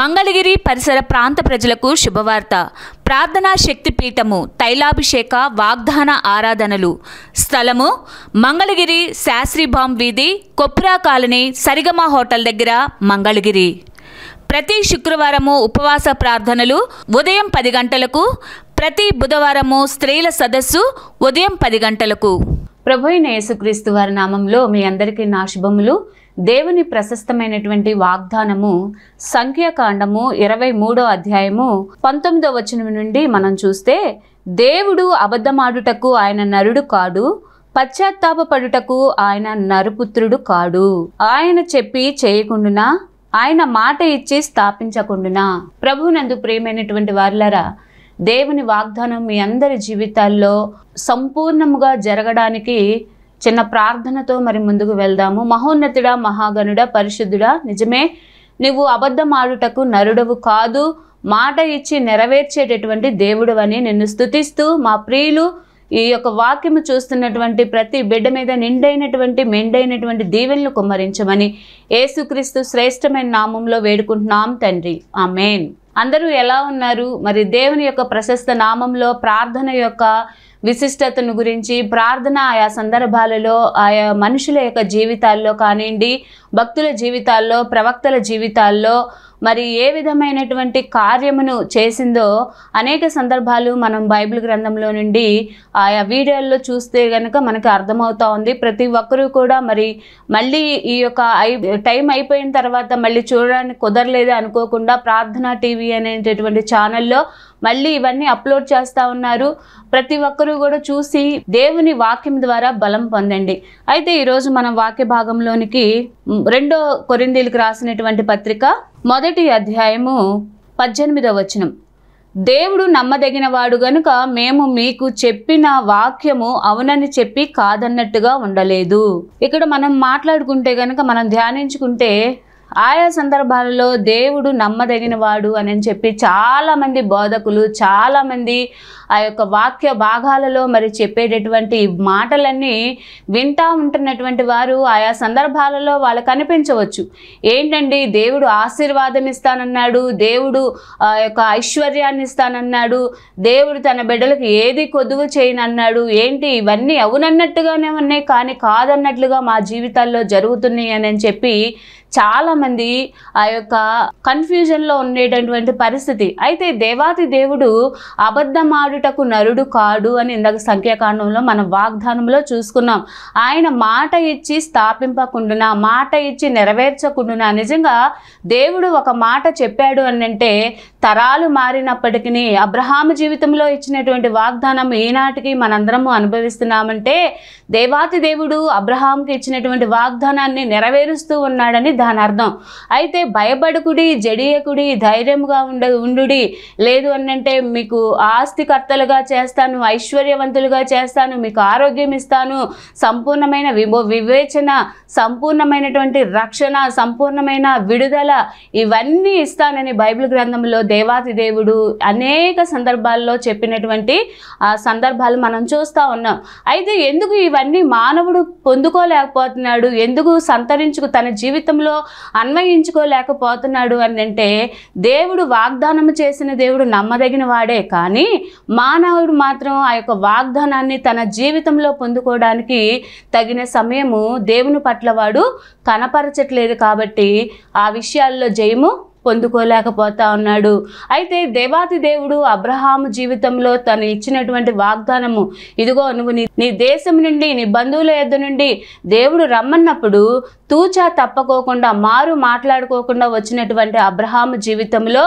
మంగళగిరి పరిసర ప్రాంత ప్రజలకు శుభవార్త. ప్రార్థనా శక్తిపీఠము తైలాభిషేక వాగ్దాన ఆరాధనలు. స్థలము మంగళగిరి శాస్త్రీబాం వీధి కొప్పురా కాలనీ సరిగమ హోటల్ దగ్గర మంగళగిరి. ప్రతి శుక్రవారము ఉపవాస ప్రార్థనలు ఉదయం పది గంటలకు. ప్రతి బుధవారము స్త్రీల సదస్సు ఉదయం పది గంటలకు. ప్రభు యేసుక్రీస్తు వారి నామంలో మీ అందరికీ నా శుభములు. దేవుని ప్రశస్తమైనటువంటి వాగ్దానము సంఖ్యాకాండము ఇరవై మూడో అధ్యాయము పంతొమ్మిదో వచనం నుండి మనం చూస్తే దేవుడు అబద్ధమాడుటకు ఆయన నరుడు కాడు పశ్చాత్తాపపడుటకు ఆయన నరుపుత్రుడు కాడు. ఆయన చెప్పి చేయకుండునా? ఆయన మాట ఇచ్చి స్థాపించకుండునా? ప్రభునందు ప్రియమైనటువంటి వారులరా దేవుని వాగ్దానం మీ అందరి జీవితాల్లో సంపూర్ణముగా జరగడానికి చిన్న ప్రార్థనతో మరి ముందుకు వెళ్దాము. మహోన్నతుడా మహాగణుడ పరిశుద్ధుడా నిజమే నువ్వు అబద్ధం ఆడుటకు నరుడవు కాదు. మాట ఇచ్చి నెరవేర్చేటటువంటి దేవుడు అని నిన్ను స్తుతిస్తూ మా ప్రియులు ఈ యొక్క వాక్యము చూస్తున్నటువంటి ప్రతి బిడ్డ మీద నిండైనటువంటి మెండైనటువంటి దీవెనలు కుమ్మరించమని ఏసుక్రీస్తు శ్రేష్టమైన నామంలో వేడుకుంటున్నాం తండ్రి. ఆమెన్. అందరూ ఎలా ఉన్నారు? మరి దేవుని యొక్క ప్రశస్త నామంలో ప్రార్థన యొక్క విశిష్టతను గురించి ప్రార్థన ఆయా సందర్భాలలో ఆయా మనుషుల యొక్క జీవితాల్లో కానివ్వండి భక్తుల జీవితాల్లో ప్రవక్తల జీవితాల్లో మరి ఏ విధమైనటువంటి కార్యమును చేసిందో అనేక సందర్భాలు మనం బైబిల్ గ్రంథంలో నుండి ఆయా వీడియోల్లో చూస్తే కనుక మనకు అర్థమవుతా ఉంది. ప్రతి ఒక్కరూ కూడా మరి మళ్ళీ ఈ యొక్క ఐ టైం అయిపోయిన తర్వాత మళ్ళీ చూడడానికి కుదరలేదు అనుకోకుండా ప్రార్థన టీవీ అనేటటువంటి ఛానల్లో మళ్ళీ ఇవన్నీ అప్లోడ్ చేస్తూ ఉన్నారు. ప్రతి ఒక్కరూ కూడా చూసి దేవుని వాక్యం ద్వారా బలం పొందండి. అయితే ఈరోజు మనం వాక్య భాగంలోనికి రెండో కొరిందీలకు రాసినటువంటి పత్రిక మొదటి అధ్యాయము పద్దెనిమిదవ వచనం. దేవుడు నమ్మదగిన వాడు గనుక మేము మీకు చెప్పిన వాక్యము అవునని చెప్పి కాదన్నట్టుగా ఉండలేదు. ఇక్కడ మనం మాట్లాడుకుంటే గనుక మనం ధ్యానించుకుంటే ఆయా సందర్భాలలో దేవుడు నమ్మదగిన వాడు అని చెప్పి చాలామంది బోధకులు చాలామంది ఆ యొక్క వాక్య భాగాలలో మరి చెప్పేటటువంటి మాటలన్నీ వింటా ఉంటున్నటువంటి వారు ఆయా సందర్భాలలో వాళ్ళకు అనిపించవచ్చు. ఏంటండి? దేవుడు ఆశీర్వాదం ఇస్తానన్నాడు దేవుడు ఆ యొక్క ఐశ్వర్యాన్ని ఇస్తానన్నాడు దేవుడు తన బిడ్డలకు ఏది కొదువు చేయనన్నాడు. ఏంటి? ఇవన్నీ అవునన్నట్టుగానే ఉన్నాయి కానీ కాదన్నట్లుగా మా జీవితాల్లో జరుగుతున్నాయి అని చెప్పి చాలామంది ఆ యొక్క కన్ఫ్యూజన్లో ఉండేటటువంటి పరిస్థితి. అయితే దేవాతి దేవుడు అబద్ధమాడుటకు నరుడు కాడు అని ఇందాక సంఖ్యాకాండంలో మనం వాగ్దానంలో చూసుకున్నాం. ఆయన మాట ఇచ్చి స్థాపింపకుండా మాట ఇచ్చి నెరవేర్చకుండా నిజంగా దేవుడు ఒక మాట చెప్పాడు అని అంటే తరాలు మారినప్పటికీ అబ్రహాము జీవితంలో ఇచ్చినటువంటి వాగ్దానం ఈనాటికి మనందరము అనుభవిస్తున్నామంటే దేవాతి దేవుడు అబ్రహాంకి ఇచ్చినటువంటి వాగ్దానాన్ని నెరవేరుస్తూ ఉన్నాడని దాని అర్థం అయితే భయపడుకుడి జడియకుడి ధైర్యంగా ఉండ ఉండుడి. లేదు అనంటే మీకు ఆస్తికర్తలుగా చేస్తాను ఐశ్వర్యవంతులుగా చేస్తాను మీకు ఆరోగ్యం ఇస్తాను. సంపూర్ణమైన విమో వివేచన సంపూర్ణమైనటువంటి రక్షణ సంపూర్ణమైన విడుదల ఇవన్నీ ఇస్తానని బైబిల్ గ్రంథంలో దేవాతి దేవుడు అనేక సందర్భాల్లో చెప్పినటువంటి ఆ సందర్భాలు మనం చూస్తూ ఉన్నాం. అయితే ఎందుకు ఇవన్నీ మానవుడు పొందుకోలేకపోతున్నాడు. ఎందుకు సంతరించుకు తన జీవితంలో అన్వయించుకోలేకపోతున్నాడు అని అంటే దేవుడు వాగ్దానం చేసిన దేవుడు నమ్మదగిన వాడే. కానీ మానవుడు మాత్రం ఆ యొక్క వాగ్దానాన్ని తన జీవితంలో పొందుకోవడానికి తగిన సమయము దేవుని పట్ల వాడు కనపరచట్లేదు కాబట్టి ఆ విషయాల్లో జయము పొందుకోలేకపోతా ఉన్నాడు. అయితే దేవాతి దేవుడు అబ్రహాము జీవితంలో తను ఇచ్చినటువంటి వాగ్దానము ఇదిగో నువ్వు నీ నీ దేశం నుండి నీ బంధువుల యొద్ద నుండి దేవుడు రమ్మన్నప్పుడు తూచా తప్పకోకుండా మారు మాట్లాడుకోకుండా వచ్చినటువంటి అబ్రహాము జీవితంలో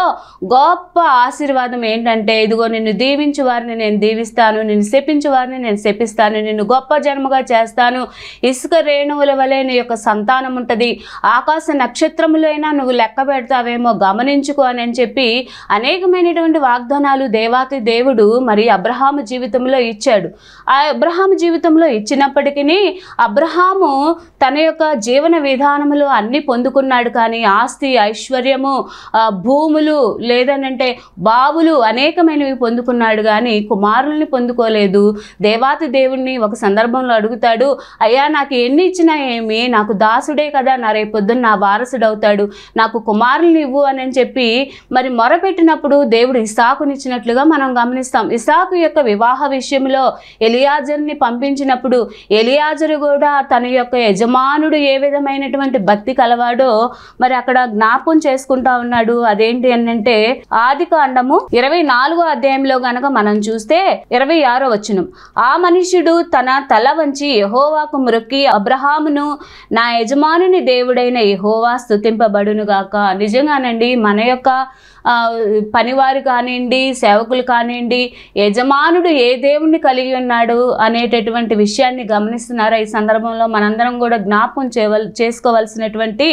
గొప్ప ఆశీర్వాదం ఏంటంటే ఇదిగో నిన్ను దీవించు వారిని నేను దీవిస్తాను నిన్ను శపించు వారిని నేను శపిస్తాను నిన్ను గొప్ప జన్మగా చేస్తాను. ఇసుక రేణువుల వలె నీ యొక్క సంతానం ఉంటుంది. ఆకాశ నక్షత్రములైనా నువ్వు లెక్క పెడతావేమో గమనించుకో అని చెప్పి అనేకమైనటువంటి వాగ్దానాలు దేవాతి దేవుడు మరి అబ్రహాము జీవితంలో ఇచ్చాడు. ఆ అబ్రహాము జీవితంలో ఇచ్చినప్పటికీ అబ్రహాము తన యొక్క జీవన జీవన విధానములు అన్నీ పొందుకున్నాడు కానీ ఆస్తి ఐశ్వర్యము భూములు లేదనంటే బావులు అనేకమైనవి పొందుకున్నాడు కానీ కుమారుల్ని పొందుకోలేదు. దేవాతి దేవుణ్ణి ఒక సందర్భంలో అడుగుతాడు అయ్యా నాకు ఎన్ని ఇచ్చినా ఏమి? నాకు దాసుడే కదా నా రేపొద్దున నా వారసుడు అవుతాడు నాకు కుమారుల్ని ఇవ్వు అని చెప్పి మరి మొరపెట్టినప్పుడు దేవుడు ఇస్సాకునిచ్చినట్లుగా మనం గమనిస్తాం. ఇసాకు యొక్క వివాహ విషయంలో ఎలియాజర్ని పంపించినప్పుడు ఎలియాజరు కూడా తన యొక్క యజమానుడు ఏ విధంగా విధమైనటువంటి భక్తి కలవాడో మరి అక్కడ జ్ఞాపకం చేసుకుంటా ఉన్నాడు. అదేంటి అని అంటే ఆది కాండము ఇరవై నాలుగో అధ్యాయంలో గనక మనం చూస్తే ఇరవై ఆరో వచనం. ఆ మనుష్యుడు తన తల వంచి యహోవాకు మురొక్కి అబ్రహామును నా యజమానుని దేవుడైన యహోవా స్తుతింపబడును గాక నిజంగానండి మన యొక్క పనివారు కానివ్వండి సేవకులు కానివ్వండి యజమానుడు ఏ దేవుణ్ణి కలిగి ఉన్నాడు అనేటటువంటి విషయాన్ని గమనిస్తున్నారా? ఈ సందర్భంలో మనందరం కూడా జ్ఞాపకం చేయవల్ చేసుకోవాల్సినటువంటి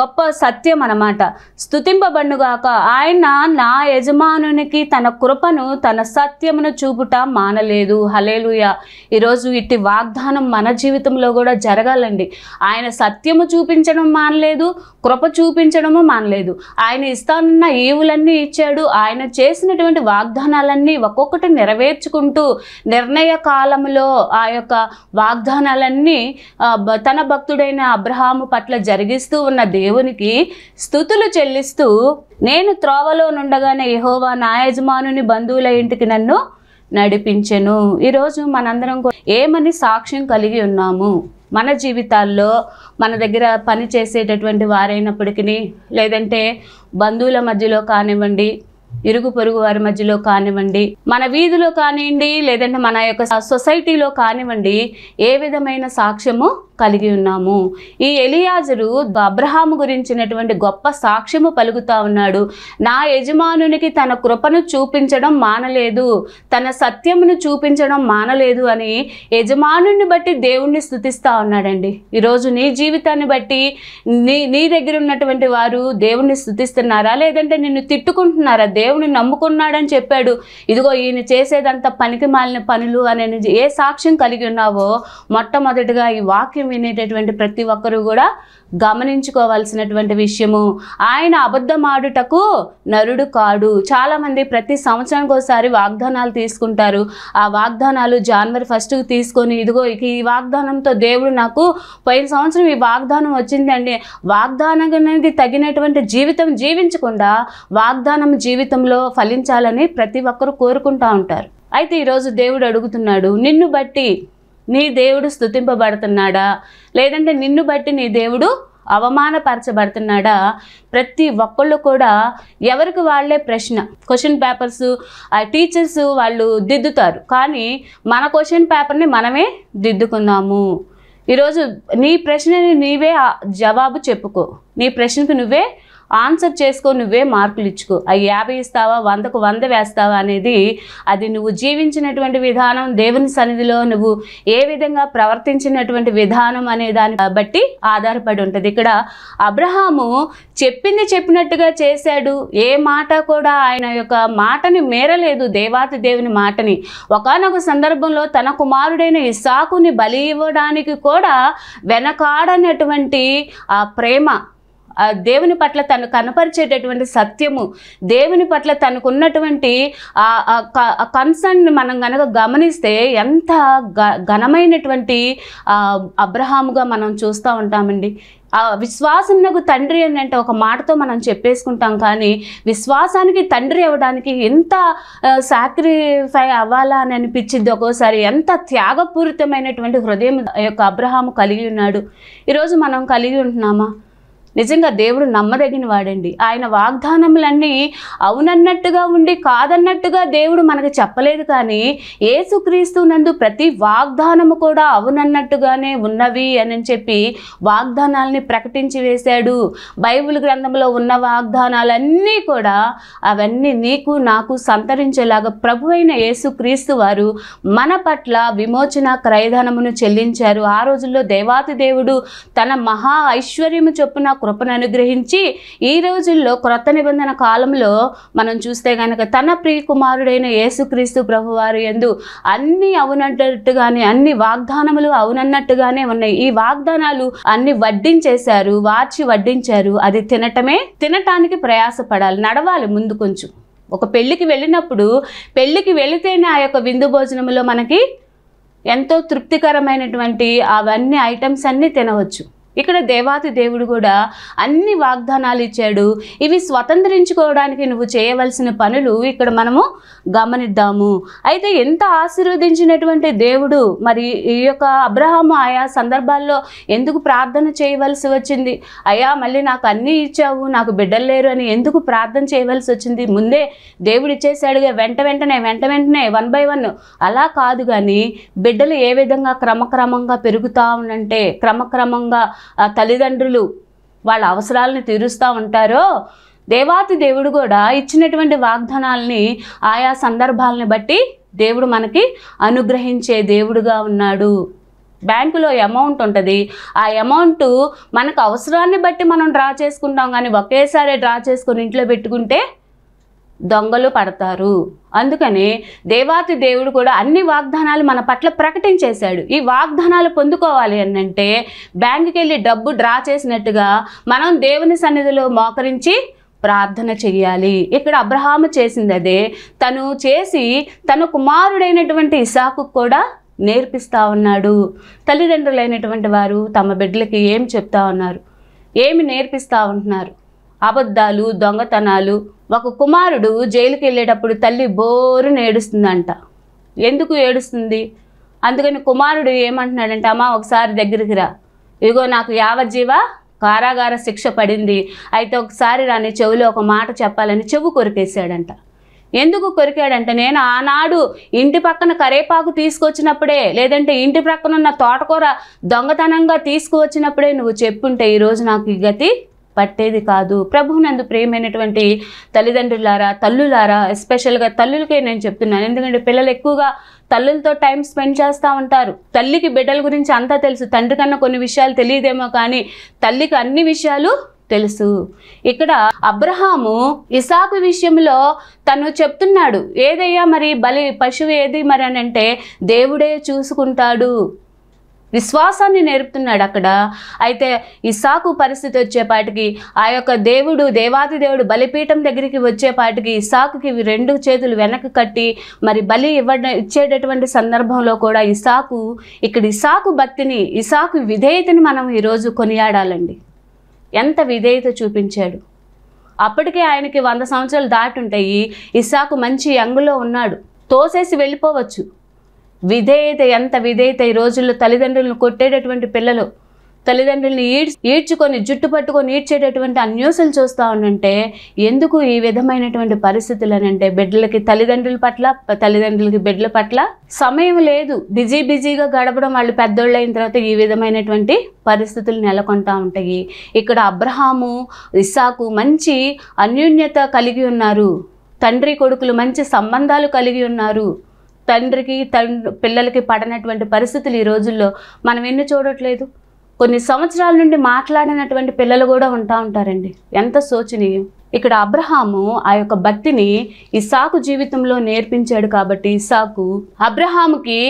గొప్ప సత్యం అన్నమాట. స్తుతింపబడుగాక ఆయన నా యజమానునికి తన కృపను తన సత్యమును చూపుట మానలేదు. హలేలుయ ఈరోజు ఇట్టి వాగ్దానం మన జీవితంలో కూడా జరగాలండి. ఆయన సత్యము చూపించడం మానలేదు కృప చూపించడము మానలేదు. ఆయన ఇస్తానన్న ఈవులన్నీ ఇచ్చాడు. ఆయన చేసినటువంటి వాగ్దానాలన్నీ ఒక్కొక్కటి నెరవేర్చుకుంటూ నిర్ణయ కాలంలో ఆ యొక్క వాగ్దానాలన్నీ తన భక్తుడైన అబ్రహాము పట్ల జరిగిస్తూ ఉన్న దేవునికి స్థుతులు చెల్లిస్తూ నేను త్రోవలో నుండగానే యహోవా నా యజమానుని బంధువుల ఇంటికి నన్ను నడిపించెను. ఈరోజు మనందరం కూడా ఏమని సాక్ష్యం కలిగి ఉన్నాము? మన జీవితాల్లో మన దగ్గర పని చేసేటటువంటి వారైనప్పటికీ లేదంటే బంధువుల మధ్యలో కానివ్వండి ఇరుగు పొరుగు వారి మధ్యలో కానివ్వండి మన వీధిలో కానివ్వండి లేదంటే మన యొక్క సొసైటీలో కానివ్వండి ఏ విధమైన సాక్ష్యము కలిగి ఉన్నాము. ఈ ఎలియాజరు అబ్రహాము గురించినటువంటి గొప్ప సాక్ష్యము పలుకుతా ఉన్నాడు. నా యజమానునికి తన కృపను చూపించడం మానలేదు. తన సత్యమును చూపించడం మానలేదు అని యజమానుని బట్టి దేవుణ్ణి స్థుతిస్తా ఉన్నాడండి. ఈరోజు నీ జీవితాన్ని బట్టి నీ నీ దగ్గర ఉన్నటువంటి వారు దేవుణ్ణి స్థుతిస్తున్నారా లేదంటే నిన్ను తిట్టుకుంటున్నారా? దేవుని నమ్ముకున్నాడని చెప్పాడు. ఇదిగో ఈయన చేసేదంతా పనికి మాలిన పనులు అనే ఏ సాక్ష్యం కలిగి ఉన్నావో మొట్టమొదటిగా ఈ వాక్యం వినేటటువంటి ప్రతి ఒక్కరూ కూడా గమనించుకోవాల్సినటువంటి విషయము. ఆయన అబద్ధమాడుటకు నరుడు కాడు. చాలామంది ప్రతి సంవత్సరానికి ఒకసారి వాగ్దానాలు తీసుకుంటారు. ఆ వాగ్దానాలు జనవరి ఫస్ట్కి తీసుకొని ఇదిగో ఈ వాగ్దానంతో దేవుడు నాకు పోయిన సంవత్సరం ఈ వాగ్దానం వచ్చిందండి వాగ్దానం అనేది తగినటువంటి జీవితం జీవించకుండా వాగ్దానం జీవితంలో ఫలించాలని ప్రతి ఒక్కరు కోరుకుంటా ఉంటారు. అయితే ఈరోజు దేవుడు అడుగుతున్నాడు నిన్ను బట్టి నీ దేవుడు స్థుతింపబడుతున్నాడా లేదంటే నిన్ను బట్టి నీ దేవుడు అవమానపరచబడుతున్నాడా? ప్రతి ఒక్కళ్ళు కూడా ఎవరికి వాళ్ళే ప్రశ్న. క్వశ్చన్ పేపర్స్ ఆ టీచర్స్ వాళ్ళు దిద్దుతారు. కానీ మన క్వశ్చన్ పేపర్ని మనమే దిద్దుకుందాము. ఈరోజు నీ ప్రశ్నని నీవే ఆ జవాబు చెప్పుకో. నీ ప్రశ్నకు నువ్వే ఆన్సర్ చేసుకో నువ్వే మార్కులు ఇచ్చుకో. అవి యాభై ఇస్తావా వందకు వంద వేస్తావా అనేది అది నువ్వు జీవించినటువంటి విధానం దేవుని సన్నిధిలో నువ్వు ఏ విధంగా ప్రవర్తించినటువంటి విధానం అనే దాన్ని బట్టి ఆధారపడి ఉంటుంది. ఇక్కడ అబ్రహాము చెప్పింది చెప్పినట్టుగా చేశాడు. ఏ మాట కూడా ఆయన యొక్క మాటని మేరలేదు దేవాతి దేవుని మాటని. ఒకానొక సందర్భంలో తన కుమారుడైన ఇసాకుని బలి ఇవ్వడానికి కూడా వెనకాడనటువంటి ఆ ప్రేమ దేవుని పట్ల తను కనపరిచేటటువంటి సత్యము దేవుని పట్ల తనకున్నటువంటి ఆ కన్సర్న్ మనం కనుక గమనిస్తే ఎంత ఘనమైనటువంటి అబ్రహాముగా మనం చూస్తూ ఉంటామండి. ఆ విశ్వాసమునకు తండ్రి అని అంటే ఒక మాటతో మనం చెప్పేసుకుంటాం కానీ విశ్వాసానికి తండ్రి అవ్వడానికి ఎంత సాక్రిఫై అవ్వాలా అని అనిపించింది ఒక్కోసారి ఎంత త్యాగపూరితమైనటువంటి హృదయం యొక్క అబ్రహాము కలిగి ఉన్నాడు. ఈరోజు మనం కలిగి ఉంటున్నామా? నిజంగా దేవుడు నమ్మదగిన వాడండి. ఆయన వాగ్దానములన్నీ అవునన్నట్టుగా ఉండి కాదన్నట్టుగా దేవుడు మనకు చెప్పలేదు కానీ ఏసుక్రీస్తు నందు ప్రతి వాగ్దానము కూడా అవునన్నట్టుగానే ఉన్నవి అని చెప్పి వాగ్దానాలని ప్రకటించి వేశాడు. బైబిల్ గ్రంథంలో ఉన్న వాగ్దానాలన్నీ కూడా అవన్నీ నీకు నాకు సంతరించేలాగా ప్రభు అయిన యేసుక్రీస్తు వారు మన పట్ల విమోచన క్రయధనమును చెల్లించారు. ఆ రోజుల్లో దేవాతి దేవుడు తన మహా ఐశ్వర్యము చొప్పున కృపను అనుగ్రహించి ఈ రోజుల్లో క్రొత్త నిబంధన కాలంలో మనం చూస్తే కనుక తన ప్రియ కుమారుడైన యేసుక్రీస్తు ప్రభువారు ఎందు అన్ని అవునన్నట్టుగానే అన్ని వాగ్దానములు అవునన్నట్టుగానే ఉన్నాయి. ఈ వాగ్దానాలు అన్ని వడ్డించేశారు వార్చి వడ్డించారు. అది తినటమే తినటానికి ప్రయాసపడాలి. నడవాలి ముందు కొంచెం. ఒక పెళ్ళికి వెళ్ళినప్పుడు పెళ్ళికి వెళితేనే ఆ యొక్క విందు భోజనంలో మనకి ఎంతో తృప్తికరమైనటువంటి అవన్నీ ఐటమ్స్ అన్నీ తినవచ్చు. ఇక్కడ దేవాతి దేవుడు కూడా అన్ని వాగ్దానాలు ఇచ్చాడు. ఇవి స్వతంత్రించుకోవడానికి నువ్వు చేయవలసిన పనులు ఇక్కడ మనము గమనిద్దాము. అయితే ఎంత ఆశీర్వదించినటువంటి దేవుడు? మరి ఈ యొక్క అబ్రహాము ఆయా సందర్భాల్లో ఎందుకు ప్రార్థన చేయవలసి వచ్చింది? అయ్యా మళ్ళీ నాకు అన్నీ ఇచ్చావు నాకు బిడ్డలు లేరు అని ఎందుకు ప్రార్థన చేయవలసి వచ్చింది? ముందే దేవుడు ఇచ్చేసాడుగా వెంట వెంటనే వెంట వెంటనే వన్ బై వన్. అలా కాదు కానీ బిడ్డలు ఏ విధంగా క్రమక్రమంగా పెరుగుతూ ఉండంటే క్రమక్రమంగా తల్లిదండ్రులు వాళ్ళ అవసరాలను తీరుస్తూ ఉంటారో దేవాతి దేవుడు కూడా ఇచ్చినటువంటి వాగ్దానాల్ని ఆయా సందర్భాలని బట్టి దేవుడు మనకి అనుగ్రహించే దేవుడుగా ఉన్నాడు. బ్యాంకులో అమౌంట్ ఉంటుంది. ఆ అమౌంట్ మనకు అవసరాన్ని బట్టి మనం డ్రా చేసుకుంటాం. కానీ ఒకేసారి డ్రా చేసుకొని ఇంట్లో పెట్టుకుంటే దొంగలు పడతారు. అందుకని దేవాతి దేవుడు కూడా అన్ని వాగ్దానాలు మన పట్ల ప్రకటించేశాడు. ఈ వాగ్దానాలు పొందుకోవాలి అనంటే బ్యాంకుకి వెళ్ళి డబ్బు డ్రా చేసినట్టుగా మనం దేవుని సన్నిధిలో మోకరించి ప్రార్థన చెయ్యాలి. ఇక్కడ అబ్రహాము చేసింది అదే. తను చేసి తన కుమారుడైనటువంటి ఇసాకు కూడా నేర్పిస్తా ఉన్నాడు. తల్లిదండ్రులైనటువంటి వారు తమ బిడ్డలకి ఏం చెప్తా ఉన్నారు? ఏమి నేర్పిస్తా ఉంటున్నారు? అబద్ధాలు దొంగతనాలు ఒక కుమారుడు జైలుకి వెళ్ళేటప్పుడు తల్లి బోరుని ఏడుస్తుందంట. ఎందుకు ఏడుస్తుంది? అందుకని కుమారుడు ఏమంటున్నాడంటే అమ్మ ఒకసారి దగ్గరికి రా. ఇగో నాకు యావజ్జీవ కారాగార శిక్ష పడింది. అయితే ఒకసారి రాని చెవిలో ఒక మాట చెప్పాలని చెవు కొరికేశాడంట. ఎందుకు కొరికాడంటే నేను ఆనాడు ఇంటి పక్కన కరేపాకు తీసుకొచ్చినప్పుడే లేదంటే ఇంటి పక్కన ఉన్న తోటకూర దొంగతనంగా తీసుకువచ్చినప్పుడే నువ్వు చెప్పుంటే ఈరోజు నాకు ఈ గతి పట్టేది కాదు. ప్రభునందు ప్రేమైనటువంటి తల్లిదండ్రులారా తల్లులారా ఎస్పెషల్గా తల్లులకే నేను చెప్తున్నాను. ఎందుకంటే పిల్లలు ఎక్కువగా తల్లులతో టైం స్పెండ్ చేస్తూ ఉంటారు. తల్లికి బిడ్డల గురించి అంతా తెలుసు. తండ్రి కన్నా కొన్ని విషయాలు తెలియదేమో కానీ తల్లికి అన్ని విషయాలు తెలుసు. ఇక్కడ అబ్రహాము ఇసాకు విషయంలో తను చెప్తున్నాడు. ఏదయ్యా మరి బలి పశువు ఏది మరి అని అంటే దేవుడే చూసుకుంటాడు. విశ్వాసాన్ని నేర్పుతున్నాడు అక్కడ. అయితే ఇసాకు పరిస్థితి వచ్చేపాటికి ఆ యొక్క దేవుడు దేవాది దేవుడు బలిపీఠం దగ్గరికి వచ్చేపాటికి ఇసాకుకి రెండు చేతులు వెనక్కి కట్టి మరి బలి ఇవ్వడం ఇచ్చేటటువంటి సందర్భంలో కూడా ఇసాకు ఇక్కడ ఇసాకు భక్తిని ఇసాకు విధేయతని మనం ఈరోజు కొనియాడాలండి. ఎంత విధేయత చూపించాడు. అప్పటికే ఆయనకి వంద సంవత్సరాలు దాటుంటాయి ఇసాకు మంచి యంగులో ఉన్నాడు. తోసేసి వెళ్ళిపోవచ్చు. విధేయత ఎంత విధేయత ఈ రోజుల్లో తల్లిదండ్రులను కొట్టేటటువంటి పిల్లలు తల్లిదండ్రులను ఈడ్చి ఈడ్చుకొని జుట్టు పట్టుకొని ఈడ్చేటటువంటి అన్యూసులు చూస్తూ ఉండంటే ఎందుకు ఈ విధమైనటువంటి పరిస్థితులు అని అంటే బిడ్డలకి తల్లిదండ్రుల పట్ల తల్లిదండ్రులకి బిడ్డల పట్ల సమయం లేదు. బిజీ బిజీగా గడపడం వాళ్ళు పెద్దోళ్ళు అయిన తర్వాత ఈ విధమైనటువంటి పరిస్థితులు నెలకొంటూ ఉంటాయి. ఇక్కడ అబ్రహాము ఇసాకు మంచి అన్యోన్యత కలిగి ఉన్నారు. తండ్రి కొడుకులు మంచి సంబంధాలు కలిగి ఉన్నారు. తండ్రికి తండ్రి పిల్లలకి పడనటువంటి పరిస్థితులు ఈ రోజుల్లో మనం ఎన్ని చూడట్లేదు. కొన్ని సంవత్సరాల నుండి మాట్లాడినటువంటి పిల్లలు కూడా ఉంటా ఉంటారండి. ఎంత శోచనీయం. ఇక్కడ అబ్రహాము ఆ యొక్క భక్తిని ఇసాకు జీవితంలో నేర్పించాడు కాబట్టి ఇసాకు అబ్రహాముకి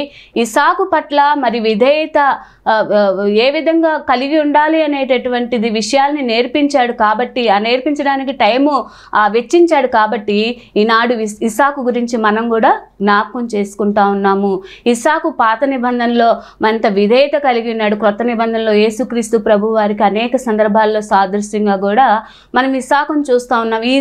ఇసాకు పట్ల మరి విధేయత ఏ విధంగా కలిగి ఉండాలి అనేటటువంటిది విషయాల్ని నేర్పించాడు కాబట్టి ఆ నేర్పించడానికి టైము ఆ, వెచ్చించాడు కాబట్టి ఈనాడు ఇసాకు గురించి మనం కూడా జ్ఞాపకం చేసుకుంటా ఉన్నాము. ఇసాకు పాత నిబంధనలో మరింత విధేయత కలిగి ఉన్నాడు. క్రొత్త నిబంధనలో యేసుక్రీస్తు ప్రభు వారికి అనేక సందర్భాల్లో సాదృశ్యంగా కూడా మనం ఇసాకును చూస్తున్నాం ఉన్నాం. ఈ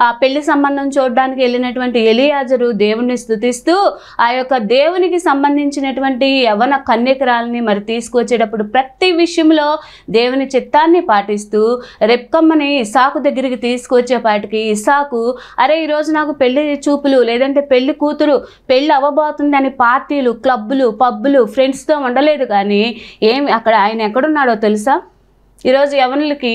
ఆ పెళ్ళి సంబంధం చూడడానికి వెళ్ళినటువంటి ఎలియాజరు దేవుణ్ణి స్థుతిస్తూ ఆ యొక్క దేవునికి సంబంధించినటువంటి యవన కన్యకరాలని మరి తీసుకొచ్చేటప్పుడు ప్రతి విషయంలో దేవుని చిత్తాన్ని పాటిస్తూ రెప్కమ్మని ఇసాకు దగ్గరికి తీసుకొచ్చేపాటికి ఇసాకు అరే ఈరోజు నాకు పెళ్ళి చూపులు లేదంటే పెళ్ళి కూతురు పెళ్ళి అవ్వబోతుందని పార్టీలు క్లబ్బులు పబ్బులు ఫ్రెండ్స్తో ఉండలేదు కానీ ఏమి అక్కడ ఆయన ఎక్కడున్నాడో తెలుసా? ఈరోజు యవనులకి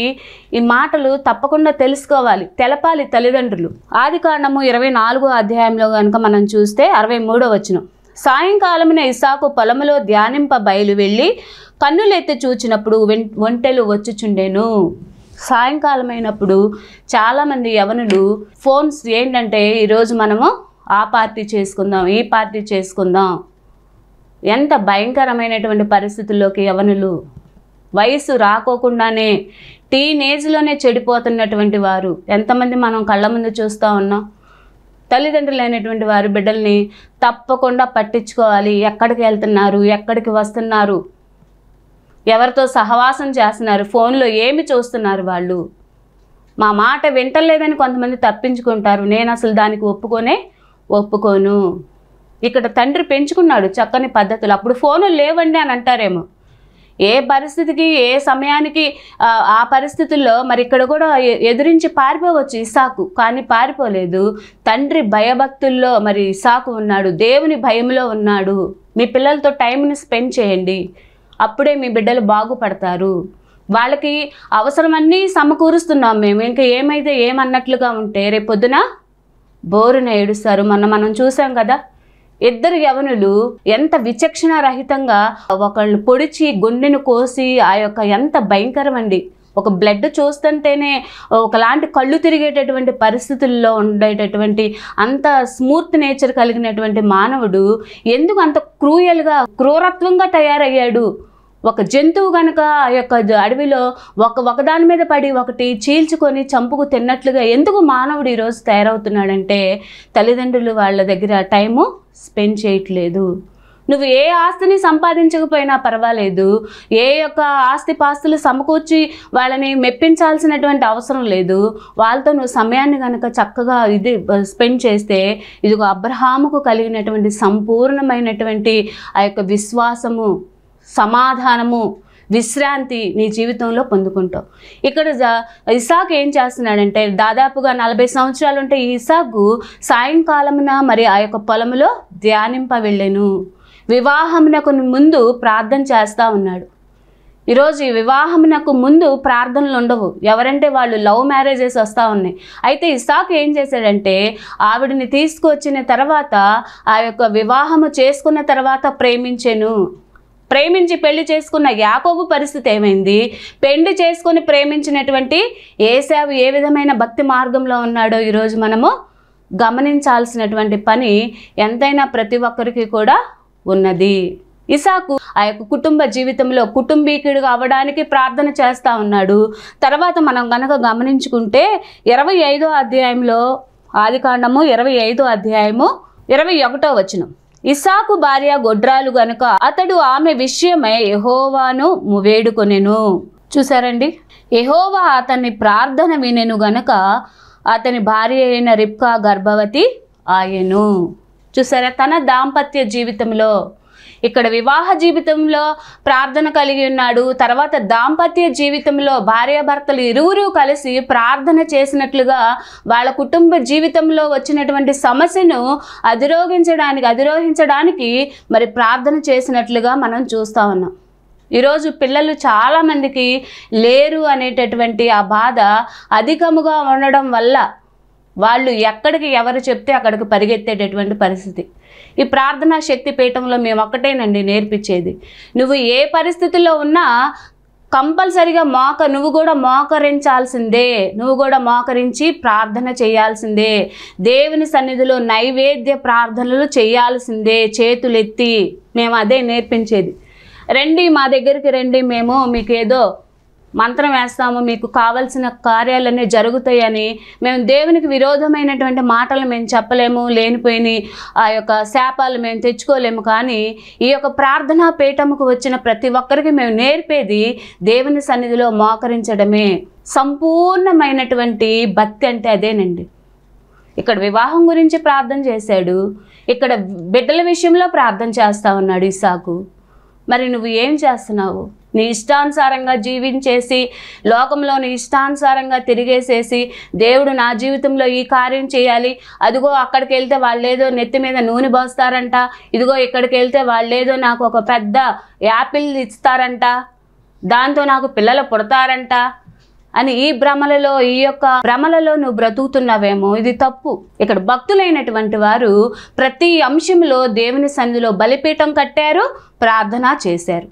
ఈ మాటలు తప్పకుండా తెలుసుకోవాలి తెలపాలి తల్లిదండ్రులు. ఆది కారణము ఇరవై నాలుగో అధ్యాయంలో కనుక మనం చూస్తే అరవై మూడో వచనం. సాయంకాలమున ఇసాకు పొలములో ధ్యానింప బయలు వెళ్ళి కన్నులెత్తి చూచినప్పుడు ఒంటెలు వచ్చుచుండెను. సాయంకాలమైనప్పుడు చాలామంది యవనులు ఫోన్స్ ఏంటంటే ఈరోజు మనము ఆ పార్టీ చేసుకుందాం ఈ పార్టీ చేసుకుందాం. ఎంత భయంకరమైనటువంటి పరిస్థితుల్లోకి యవనులు వయసు రాకోకుండానే టీనేజ్లోనే చెడిపోతున్నటువంటి వారు. ఎంతమంది మనం కళ్ళ ముందు చూస్తూ ఉన్నాం? తల్లిదండ్రులు అయినటువంటి వారు బిడ్డల్ని తప్పకుండా పట్టించుకోవాలి. ఎక్కడికి వెళ్తున్నారు? ఎక్కడికి వస్తున్నారు? ఎవరితో సహవాసం చేస్తున్నారు? ఫోన్లో ఏమి చూస్తున్నారు వాళ్ళు? మా మాట వింటలేదని కొంతమంది తప్పించుకుంటారు. నేను అసలు దానికి ఒప్పుకొనే ఒప్పుకోను. ఇక్కడ తండ్రి పెంచుకున్నాడు చక్కని పద్ధతులు. అప్పుడు ఫోన్లు లేవండి అని అంటారేమో. ఏ పరిస్థితికి ఏ సమయానికి ఆ, పరిస్థితుల్లో మరి ఇక్కడ కూడా ఎదురించి పారిపోవచ్చు ఇసాకు కానీ పారిపోలేదు. తండ్రి భయభక్తుల్లో మరి ఇసాకు ఉన్నాడు. దేవుని భయంలో ఉన్నాడు. మీ పిల్లలతో టైంని స్పెండ్ చేయండి. అప్పుడే మీ బిడ్డలు బాగుపడతారు. వాళ్ళకి అవసరమన్నీ సమకూరుస్తున్నాం మేము. ఇంకా ఏమైతే ఏమన్నట్లుగా ఉంటే రేపొద్దున బోరున ఏడుస్తారు. మొన్న మనం చూసాం కదా ఇద్దరు యవనులు ఎంత విచక్షణ రహితంగా ఒకళ్ళు పొడిచి గుండెను కోసి ఆ యొక్క ఎంత భయంకరమండి. ఒక బ్లడ్ చూస్తుంటేనే ఒకలాంటి కళ్ళు తిరిగేటటువంటి పరిస్థితుల్లో ఉండేటటువంటి అంత స్మూర్త్ నేచర్ కలిగినటువంటి మానవుడు ఎందుకు అంత క్రూయల్గా క్రూరత్వంగా తయారయ్యాడు? ఒక జంతువు కనుక ఆ యొక్క అడవిలో ఒక ఒకదాని మీద పడి ఒకటి చీల్చుకొని చంపుకు తిన్నట్లుగా ఎందుకు మానవుడు ఈరోజు తయారవుతున్నాడంటే తల్లిదండ్రులు వాళ్ళ దగ్గర టైము స్పెండ్ చేయట్లేదు. నువ్వు ఏ ఆస్తిని సంపాదించకపోయినా పర్వాలేదు. ఏ యొక్క ఆస్తి పాస్తులు సమకూర్చి వాళ్ళని మెప్పించాల్సినటువంటి అవసరం లేదు. వాళ్ళతో నువ్వు సమయాన్ని కనుక చక్కగా ఇది స్పెండ్ చేస్తే ఇదిగో అబ్రహాముకు కలిగినటువంటి సంపూర్ణమైనటువంటి ఆ యొక్క విశ్వాసము సమాధానము విశ్రాంతి నీ జీవితంలో పొందుకుంటావు. ఇక్కడ ఇసాక్ ఏం చేస్తున్నాడంటే దాదాపుగా నలభై సంవత్సరాలు ఉంటే ఈ ఇసాకు సాయంకాలమున మరి ఆ యొక్క పొలములో ధ్యానింప వెళ్ళెను వివాహమునకు ముందు ప్రార్థన చేస్తూ ఉన్నాడు. ఈరోజు ఈ వివాహమునకు ముందు ప్రార్థనలు ఉండవు. ఎవరంటే వాళ్ళు లవ్ మ్యారేజెస్ వస్తూ ఉన్నాయి. అయితే ఇసాక్ ఏం చేశాడంటే ఆవిడని తీసుకొచ్చిన తర్వాత ఆ యొక్క వివాహము చేసుకున్న తర్వాత ప్రేమించాను. ప్రేమించి పెళ్ళి చేసుకున్న యాకోబు పరిస్థితి ఏమైంది? పెళ్ళి చేసుకొని ప్రేమించినటువంటి ఏసావు ఏ విధమైన భక్తి మార్గంలో ఉన్నాడో ఈరోజు మనము గమనించాల్సినటువంటి పని ఎంతైనా ప్రతి ఒక్కరికి కూడా ఉన్నది. ఇసాకు ఆ యొక్క కుటుంబ జీవితంలో కుటుంబీకుడు అవ్వడానికి ప్రార్థన చేస్తూ ఉన్నాడు. తర్వాత మనం గనక గమనించుకుంటే ఇరవై ఐదో అధ్యాయంలో ఆదికాండము ఇరవై ఐదో అధ్యాయము ఇరవై ఒకటో వచనం. ఇసాకు భార్య గొడ్రాలు గనుక అతడు ఆమె విషయమై ఎహోవాను వేడుకొనెను. చూసారండి ఎహోవా అతని ప్రార్థన వినెను గనుక అతని భార్య అయిన రిప్కా గర్భవతి ఆయను. చూసారా తన దాంపత్య జీవితంలో ఇక్కడ వివాహ జీవితంలో ప్రార్థన కలిగి ఉన్నాడు. తర్వాత దాంపత్య జీవితంలో భార్యాభర్తలు ఇరువురు కలిసి ప్రార్థన చేసినట్లుగా వాళ్ళ కుటుంబ జీవితంలో వచ్చినటువంటి సమస్యను అధిరోగించడానికి అధిరోహించడానికి మరి ప్రార్థన చేసినట్లుగా మనం చూస్తా ఉన్నాం. ఈరోజు పిల్లలు చాలామందికి లేరు అనేటటువంటి ఆ బాధ అధికముగా ఉండడం వల్ల వాళ్ళు ఎక్కడికి ఎవరు చెప్తే అక్కడికి పరిగెత్తేటటువంటి పరిస్థితి. ఈ ప్రార్థనా శక్తి పీఠంలో మేము ఒక్కటేనండి నేర్పించేది. నువ్వు ఏ పరిస్థితుల్లో ఉన్నా కంపల్సరిగా మోక నువ్వు కూడా మోకరించాల్సిందే. నువ్వు కూడా మోకరించి ప్రార్థన చేయాల్సిందే. దేవుని సన్నిధిలో నైవేద్య ప్రార్థనలు చేయాల్సిందే. చేతులెత్తి మేము అదే నేర్పించేది. రండి మా దగ్గరికి రండి మేము మీకు ఏదో మంత్రం వేస్తాము మీకు కావలసిన కార్యాలన్నీ జరుగుతాయని. మేము దేవునికి విరోధమైనటువంటి మాటలు మేము చెప్పలేము లేనిపోయిన ఆ యొక్క శాపాలు మేము తెచ్చుకోలేము. కానీ ఈ యొక్క ప్రార్థనా పీఠముకు వచ్చిన ప్రతి ఒక్కరికి మేము నేర్పేది దేవుని సన్నిధిలో మోకరించడమే. సంపూర్ణమైనటువంటి భక్తి అంటే అదేనండి. ఇక్కడ వివాహం గురించి ప్రార్థన చేశాడు. ఇక్కడ బిడ్డల విషయంలో ప్రార్థన చేస్తా ఉన్నాడు ఇసాకు. మరి నువ్వు ఏం చేస్తున్నావు? నీ ఇష్టానుసారంగా జీవించేసి లోకంలో నీ ఇష్టానుసారంగా తిరిగేసేసి దేవుడు నా జీవితంలో ఈ కార్యం చేయాలి. అదిగో అక్కడికి వెళ్తే వాళ్ళేదో నెత్తి మీద నూనె పోస్తారంట. ఇదిగో ఇక్కడికి వెళ్తే వాళ్ళేదో నాకు ఒక పెద్ద యాపిల్ ఇస్తారంట. దాంతో నాకు పిల్లలు పుడతారంట. అని ఈ భ్రమలలో ఈ యొక్క భ్రమలలో నువ్వు బ్రతుకుతున్నావేమో ఇది తప్పు. ఇక్కడ భక్తులైనటువంటి వారు ప్రతి అంశంలో దేవుని సన్నిధిలో బలిపీఠం కట్టారు ప్రార్థన చేశారు.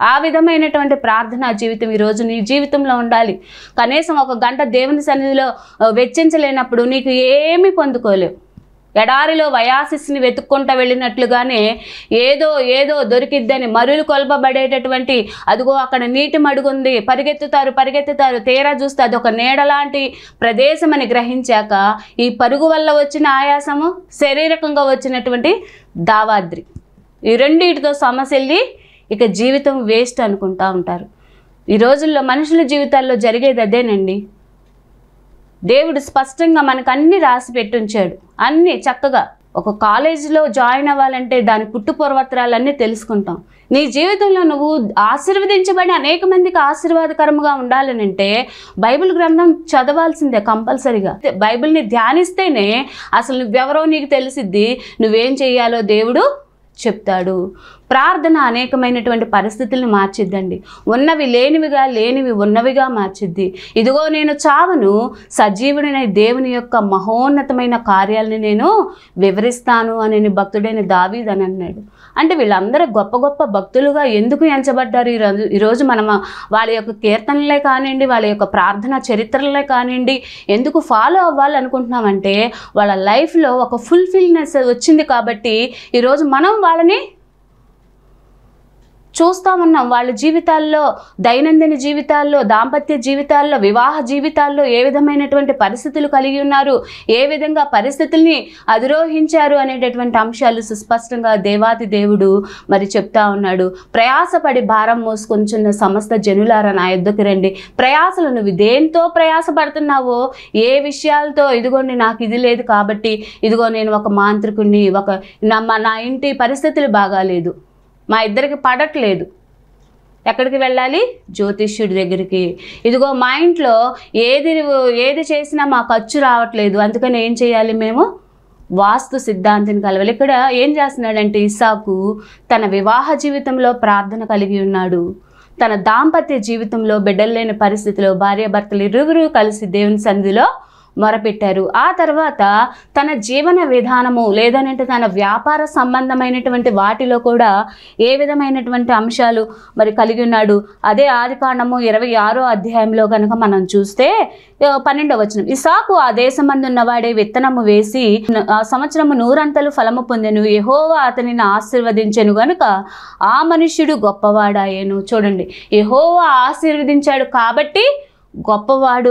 ఆ విధమైనటువంటి ప్రార్థనా జీవితం ఈరోజు నీ జీవితంలో ఉండాలి. కనీసం ఒక గంట దేవుని సన్నిధిలో వెచ్చించలేనప్పుడు నీకు ఏమీ పొందుకోలేవు. ఎడారిలో వయాసిస్ని వెతుక్కుంటూ వెళ్ళినట్లుగానే ఏదో ఏదో దొరికిద్దని మరులు కొలపబడేటటువంటి అదిగో అక్కడ నీటి మడుగుంది పరిగెత్తుతారు పరిగెత్తుతారు తీరా చూస్తే అది ఒక నీడలాంటి ప్రదేశం అని గ్రహించాక ఈ పరుగు వల్ల వచ్చిన ఆయాసము శారీరకంగా వచ్చినటువంటి దావాద్రి. ఈ రెండింటితో సమస్యల్ని ఇక జీవితం వేస్ట్ అనుకుంటా ఉంటారు. ఈ రోజుల్లో మనుషుల జీవితాల్లో జరిగేది అదేనండి. దేవుడు స్పష్టంగా మనకు అన్ని రాసి పెట్టుంచాడు. అన్ని చక్కగా. ఒక కాలేజీలో జాయిన్ అవ్వాలంటే దాని పుట్టుపూర్వత్రాలన్నీ తెలుసుకుంటాం. నీ జీవితంలో నువ్వు ఆశీర్వదించబడి అనేక మందికి ఆశీర్వాదకరంగా ఉండాలనంటే బైబిల్ గ్రంథం చదవాల్సిందే కంపల్సరిగా. బైబిల్ని ధ్యానిస్తేనే అసలు నువ్వెవరో నీకు తెలిసిద్ది. నువ్వేం చేయాలో దేవుడు చెప్తాడు. ప్రార్థన అనేకమైనటువంటి పరిస్థితులను మార్చిద్దండి. ఉన్నవి లేనివిగా లేనివి ఉన్నవిగా మార్చిద్ది. ఇదిగో నేను చావను సజీవుడైన దేవుని యొక్క మహోన్నతమైన కార్యాలని నేను వివరిస్తాను అని భక్తుడైన దావీద్ అని అన్నాడు. అంటే వీళ్ళందరూ గొప్ప గొప్ప భక్తులుగా ఎందుకు ఎంచబడ్డారు? ఈరోజు ఈరోజు మనం వాళ్ళ యొక్క కీర్తనలే కానివ్వండి వాళ్ళ యొక్క ప్రార్థన చరిత్రలే కానివ్వండి ఎందుకు ఫాలో అవ్వాలనుకుంటున్నామంటే వాళ్ళ లైఫ్లో ఒక ఫుల్ఫిల్నెస్ వచ్చింది కాబట్టి ఈరోజు మనం వాళ్ళని చూస్తూ ఉన్నాం వాళ్ళ జీవితాల్లో దైనందిన జీవితాల్లో దాంపత్య జీవితాల్లో వివాహ జీవితాల్లో ఏ విధమైనటువంటి పరిస్థితులు కలిగి ఉన్నారు ఏ విధంగా పరిస్థితుల్ని అధిరోహించారు అనేటటువంటి అంశాలు సుస్పష్టంగా దేవాది దేవుడు మరి చెప్తా ఉన్నాడు. ప్రయాసపడి భారం మోసుకొంచున్న సమస్త జనులారా నా యుద్ధకు రండి. ప్రయాసలు నువ్వు దేంతో ప్రయాసపడుతున్నావో ఏ విషయాలతో ఇదిగోండి నాకు ఇది లేదు కాబట్టి ఇదిగో నేను ఒక మాంత్రికుణ్ణి ఒక నా నా ఇంటి పరిస్థితులు బాగాలేదు. మా ఇద్దరికి పడట్లేదు. ఎక్కడికి వెళ్ళాలి? జ్యోతిష్యుడి దగ్గరికి. ఇదిగో మా ఇంట్లో ఏది ఏది చేసినా మా ఖర్చు రావట్లేదు. అందుకని ఏం చేయాలి మేము? వాస్తు సిద్ధాంతిని కలవాలి. ఇక్కడ ఏం చేస్తున్నాడంటే ఇసాకు తన వివాహ జీవితంలో ప్రార్థన కలిగి ఉన్నాడు. తన దాంపత్య జీవితంలో బిడ్డలు లేని పరిస్థితిలో భార్యాభర్తలు ఇరువురు కలిసి దేవుని సన్నిధిలో మొరపెట్టారు. ఆ తర్వాత తన జీవన విధానము లేదనంటే తన వ్యాపార సంబంధమైనటువంటి వాటిలో కూడా ఏ విధమైనటువంటి అంశాలు మరి కలిగి ఉన్నాడు? అదే ఆదికాండము ఇరవై ఆరో అధ్యాయంలో కనుక మనం చూస్తే పన్నెండవ వచనం. ఇసాకు ఆ దేశమందున్నవాడే విత్తనము వేసి ఆ సంవత్సరము నూరంతలు ఫలము పొందెను. ఎహోవా అతనిని ఆశీర్వదించెను గనుక ఆ మనుష్యుడు గొప్పవాడాయేను. చూడండి ఎహోవా ఆశీర్వదించాడు కాబట్టి గొప్పవాడు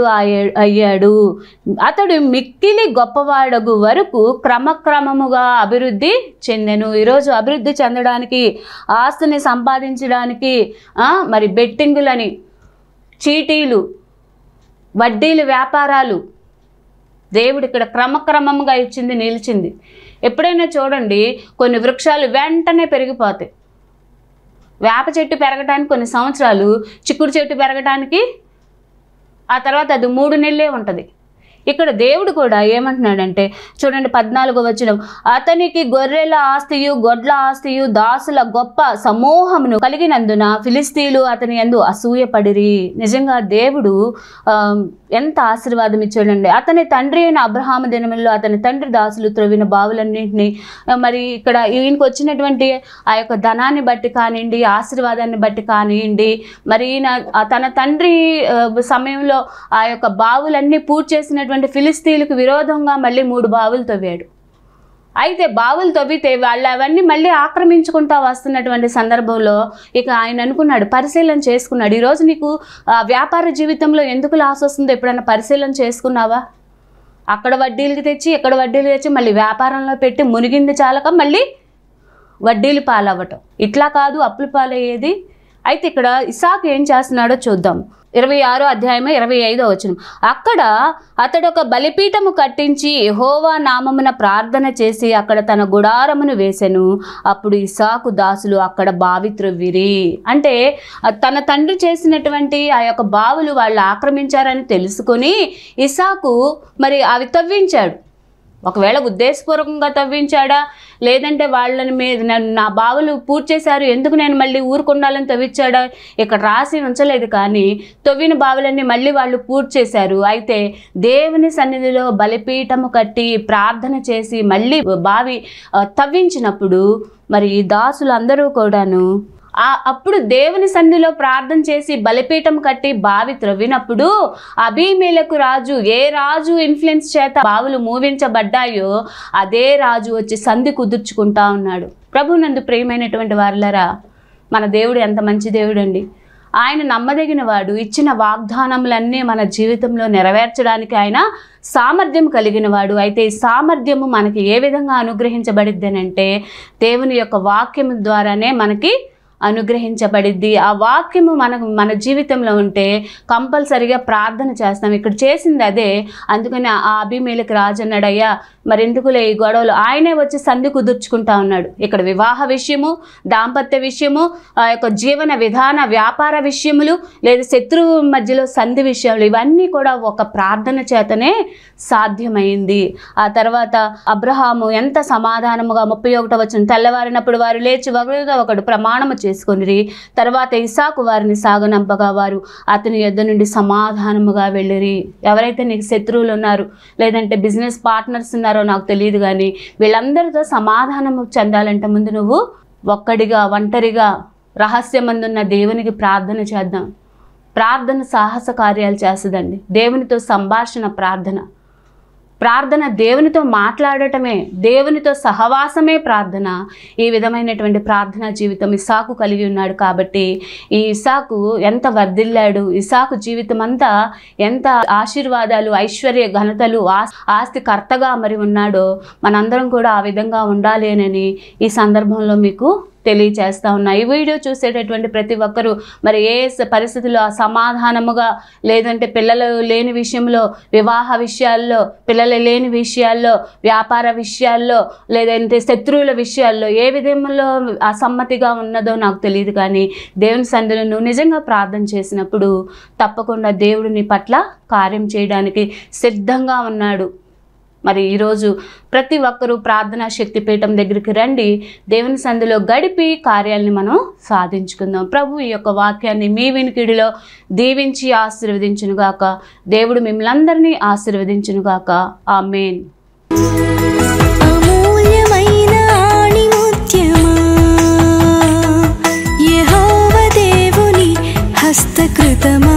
అయ్యాడు. అతడు మిక్కిలి గొప్పవాడగు వరకు క్రమక్రమముగా అభివృద్ధి చెందెను. ఈరోజు అభివృద్ధి చెందడానికి ఆస్తిని సంపాదించడానికి మరి బెట్టింగులని చీటీలు వడ్డీలు వ్యాపారాలు దేవుడు ఇక్కడ క్రమక్రమంగా ఇచ్చింది నిలిచింది. ఎప్పుడైనా చూడండి కొన్ని వృక్షాలు వెంటనే పెరిగిపోతాయి. వేప చెట్టు పెరగడానికి కొన్ని సంవత్సరాలు చిక్కుడు చెట్టు పెరగడానికి ఆ తర్వాత అది మూడు నెలలే ఉంటుంది. ఇక్కడ దేవుడు కూడా ఏమంటున్నాడంటే చూడండి పద్నాలుగో వచ్చిన అతనికి గొర్రెల ఆస్తియు గొడ్ల ఆస్తియు దాసుల గొప్ప సమూహమును కలిగినందున ఫిలిస్తీన్లు అతని ఎందు అసూయపడిరి. నిజంగా దేవుడు ఎంత ఆశీర్వాదం ఇచ్చాడండి అతని తండ్రి అయిన అబ్రహాము దినములలో అతని తండ్రి దాసులు త్రవ్విన బావులన్నింటినీ మరి ఇక్కడ ఈయనకు వచ్చినటువంటి ఆ యొక్క ధనాన్ని బట్టి కానివ్వండి ఆశీర్వాదాన్ని బట్టి కానివ్వండి మరి ఈయన తన తండ్రి సమయంలో ఆ యొక్క బావులన్నీ పూర్తి చేసినటువంటి ఫిలిస్తీన్లకు విరోధంగా మళ్ళీ మూడు బావులు తవ్వాడు. అయితే బావులు తవ్వితే వాళ్ళు అవన్నీ మళ్ళీ ఆక్రమించుకుంటా వస్తున్నటువంటి సందర్భంలో ఇక ఆయన అనుకున్నాడు పరిశీలన చేసుకున్నాడు. ఈరోజు నీకు వ్యాపార జీవితంలో ఎందుకు లాస్ వస్తుందో ఎప్పుడైనా పరిశీలన చేసుకున్నావా? అక్కడ వడ్డీలకి తెచ్చి ఇక్కడ వడ్డీలు తెచ్చి మళ్ళీ వ్యాపారంలో పెట్టి మునిగింది చాలక మళ్ళీ వడ్డీలు పాలవ్వటం. ఇట్లా కాదు అప్పులు పాలయ్యేది. అయితే ఇక్కడ ఇసాక్ ఏం చేస్తున్నాడో చూద్దాం. ఇరవై ఆరో అధ్యాయము ఇరవై ఐదో వచనం. అక్కడ అతడు ఒక బలిపీఠము కట్టించి యహోవా నామమున ప్రార్థన చేసి అక్కడ తన గుడారమును వేసెను. అప్పుడు ఇసాకు దాసులు అక్కడ బావి త్రవ్విరి. అంటే తన తండ్రి చేసినటువంటి ఆ యొక్క బావులు వాళ్ళు ఆక్రమించారని తెలుసుకొని ఇసాకు మరి అవి తవ్వించాడు. ఒకవేళ ఉద్దేశపూర్వకంగా తవ్వించాడా? లేదంటే వాళ్ళని మీద నా బావులు పూర్తి చేశారు ఎందుకు నేను మళ్ళీ ఊరుకుండాలని తవ్వించాడా? ఇక్కడ రాసి ఉంచలేదు కానీ తవ్విన బావులన్నీ మళ్ళీ వాళ్ళు పూర్తి చేశారు. అయితే దేవుని సన్నిధిలో బలిపీఠము కట్టి ప్రార్థన చేసి మళ్ళీ బావి తవ్వించినప్పుడు మరి దాసులు దాసులందరూ కూడాను ఆ అప్పుడు దేవుని సన్నిధిలో ప్రార్థన చేసి బలిపీఠం కట్టి బావి త్రవ్వినప్పుడు అభిమేలకు రాజు ఏ రాజు ఇన్ఫ్లుయెన్స్ చేత బావులు మూవించబడ్డాయో అదే రాజు వచ్చి సంధి కుదుర్చుకుంటా ఉన్నాడు. ప్రభు నందు ప్రియమైనటువంటి వారులరా మన దేవుడు ఎంత మంచి దేవుడు అండి ఆయన నమ్మదగిన వాడు ఇచ్చిన వాగ్దానములన్నీ మన జీవితంలో నెరవేర్చడానికి ఆయన సామర్థ్యం కలిగిన వాడు అయితే ఈ సామర్థ్యము మనకి ఏ విధంగా అనుగ్రహించబడిద్దనంటే దేవుని యొక్క వాక్యము ద్వారానే మనకి అనుగ్రహించబడిద్ది. ఆ వాక్యము మనకు మన జీవితంలో ఉంటే కంపల్సరిగా ప్రార్థన చేస్తాం. ఇక్కడ చేసింది అదే. అందుకని ఆ అభిమేలకు రాజు అన్నాడయ్యా మరెందుకులే ఈ గొడవలు? ఆయనే వచ్చి సంధి కుదుర్చుకుంటా ఉన్నాడు. ఇక్కడ వివాహ విషయము దాంపత్య విషయము ఆ యొక్క జీవన విధాన వ్యాపార విషయములు లేదా శత్రువు మధ్యలో సంధి విషయాలు ఇవన్నీ కూడా ఒక ప్రార్థన చేతనే సాధ్యమైంది. ఆ తర్వాత అబ్రహాము ఎంత సమాధానముగా ముప్పై ఒకటో వచ్చిన తెల్లవారినప్పుడు వారు లేచి ఒకరితో ఒకడు ప్రమాణము చేసుకొనిరి. తర్వాత ఇసాకు వారిని సాగనంపగా వారు అతని యొద్ద నుండి సమాధానముగా వెళ్ళిరి. ఎవరైతే నీకు శత్రువులు ఉన్నారు లేదంటే బిజినెస్ పార్ట్నర్స్ ఉన్నారో నాకు తెలియదు కానీ వీళ్ళందరితో సమాధానము చెందాలంటే ముందు నువ్వు ఒక్కడిగా ఒంటరిగా రహస్యమందున్న దేవునికి ప్రార్థన చేద్దాం. ప్రార్థన సాహస కార్యాలు చేస్తుందండి. దేవునితో సంభాషణ ప్రార్థన. ప్రార్థన దేవునితో మాట్లాడటమే దేవునితో సహవాసమే ప్రార్థన. ఈ విధమైనటువంటి ప్రార్థనా జీవితం ఇసాకు కలిగి ఉన్నాడు కాబట్టి ఈ ఇసాకు ఎంత వర్ధిల్లాడు ఇసాకు జీవితం అంతా ఎంత ఆశీర్వాదాలు ఐశ్వర్య ఘనతలు ఆస్తి కర్తగా మరి ఉన్నాడో మనందరం కూడా ఆ విధంగా ఉండాలి అని ఈ సందర్భంలో మీకు తెలియచేస్తా ఉన్నాయి ఈ వీడియో చూసేటటువంటి ప్రతి ఒక్కరూ మరి ఏ పరిస్థితుల్లో సమాధానముగా లేదంటే పిల్లలు లేని విషయంలో వివాహ విషయాల్లో పిల్లలు లేని విషయాల్లో వ్యాపార విషయాల్లో లేదంటే శత్రువుల విషయాల్లో ఏ విధంలో అసమ్మతిగా ఉన్నదో నాకు తెలియదు కానీ దేవుని సందులో నువ్వు నిజంగా ప్రార్థన చేసినప్పుడు తప్పకుండా దేవుడు నీ పట్ల కార్యం చేయడానికి సిద్ధంగా ఉన్నాడు. మరి ఈరోజు ప్రతి ఒక్కరూ ప్రార్థనా శక్తి పీఠం దగ్గరికి రండి. దేవుని సందులో గడిపి కార్యాలని మనం సాధించుకుందాం. ప్రభు ఈ యొక్క వాక్యాన్ని మీ వినికిడిలో దీవించి ఆశీర్వదించునుగాక. దేవుడు మిమ్మల్ని అందరినీ ఆశీర్వదించునుగాక. ఆ అమూల్యమైన దేవుని హస్తకృతమా?